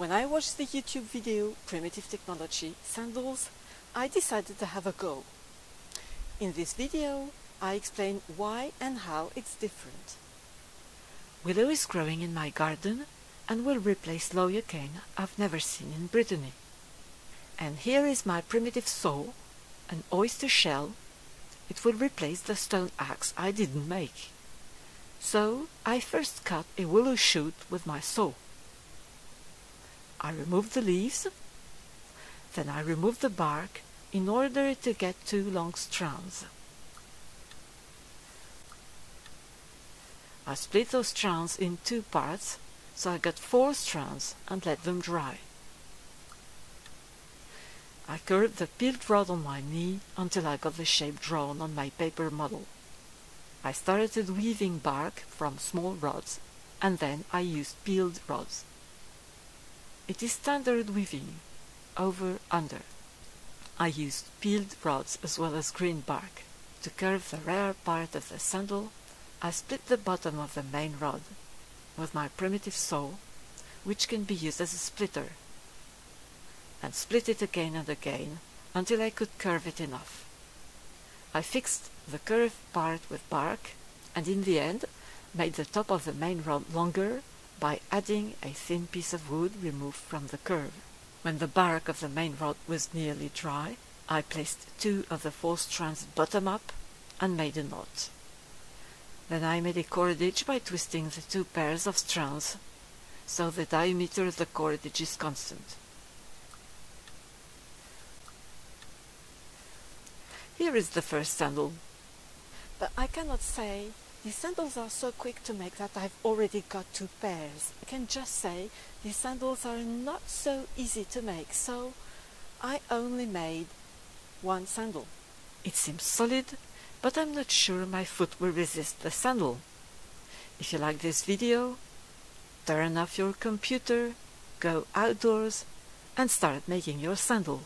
When I watched the YouTube video Primitive Technology Sandals, I decided to have a go. In this video, I explain why and how it's different. Willow is growing in my garden and will replace Lawyer cane I've never seen in Brittany. And here is my primitive saw, an oyster shell. It will replace the stone axe I didn't make. So I first cut a willow shoot with my saw. I remove the leaves, then I remove the bark in order to get two long strands. I split those strands in two parts, so I got four strands and let them dry. I curved the peeled rod on my knee until I got the shape drawn on my paper model. I started weaving bark from small rods, and then I used peeled rods. It is standard weaving, over, under. I used peeled rods as well as green bark. To curve the rear part of the sandal, I split the bottom of the main rod with my primitive saw, which can be used as a splitter, and split it again and again until I could curve it enough. I fixed the curved part with bark, and in the end made the top of the main rod longer by adding a thin piece of wood removed from the curve. When the bark of the main rod was nearly dry, I placed two of the four strands bottom up and made a knot. Then I made a cordage by twisting the two pairs of strands, so the diameter of the cordage is constant. Here is the first sandal. But I cannot say these sandals are so quick to make that I've already got two pairs. I can just say these sandals are not so easy to make, so I only made one sandal. It seems solid, but I'm not sure my foot will resist the sandal. If you like this video, turn off your computer, go outdoors and start making your sandal.